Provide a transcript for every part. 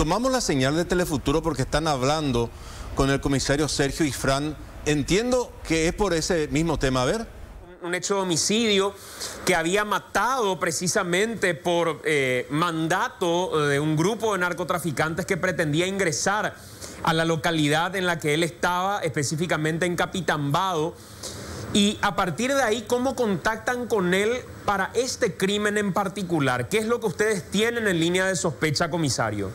Tomamos la señal de Telefuturo porque están hablando con el comisario Sergio Ifrán. Entiendo que es por ese mismo tema. A ver. Un hecho de homicidio que había matado precisamente por eh, mandato de un grupo de narcotraficantes que pretendía ingresar a la localidad en la que él estaba, específicamente en Capitambado. Y a partir de ahí, ¿cómo contactan con él para este crimen en particular? ¿Qué es lo que ustedes tienen en línea de sospecha, comisario?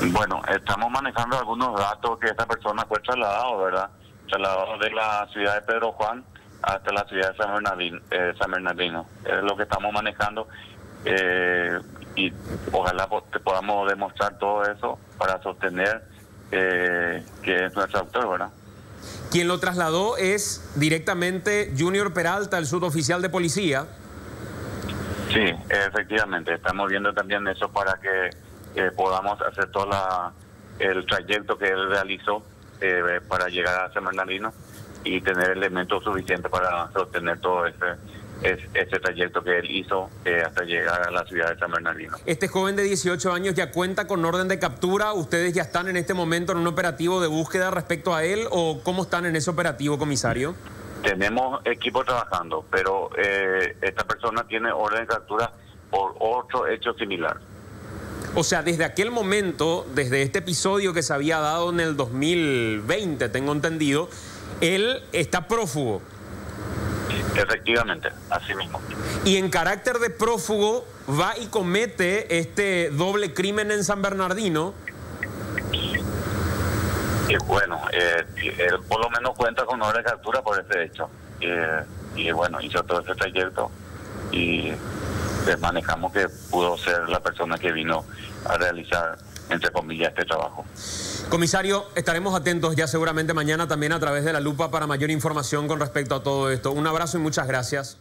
Bueno, estamos manejando algunos datos que esta persona fue trasladado, ¿verdad? Trasladado de la ciudad de Pedro Juan hasta la ciudad de San Bernardino. Eh, San Bernardino. Es lo que estamos manejando eh, y ojalá te podamos demostrar todo eso para sostener eh, que es nuestro autor, ¿verdad? Quien lo trasladó es directamente Junior Peralta, el suboficial de policía. Sí, efectivamente. Estamos viendo también eso para que podamos hacer todo la, el trayecto que él realizó eh, para llegar a San Bernardino y tener elementos suficientes para sostener todo ese ese trayecto que él hizo eh, hasta llegar a la ciudad de San Bernardino. Este joven de 18 años ya cuenta con orden de captura. ¿Ustedes ya están en este momento en un operativo de búsqueda respecto a él o cómo están en ese operativo, comisario? Tenemos equipo trabajando, pero eh, esta persona tiene orden de captura por otro hecho similar. O sea, desde aquel momento, desde este episodio que se había dado en el 2020, tengo entendido, él está prófugo. Efectivamente, así mismo. Y en carácter de prófugo va y comete este doble crimen en San Bernardino. Y bueno, eh, él por lo menos cuenta con hora de captura por ese hecho. Eh, y bueno, hizo todo ese trayecto y manejamos que pudo ser la persona que vino a realizar, entre comillas, este trabajo. Comisario, estaremos atentos ya seguramente mañana también a través de la lupa para mayor información con respecto a todo esto. Un abrazo y muchas gracias.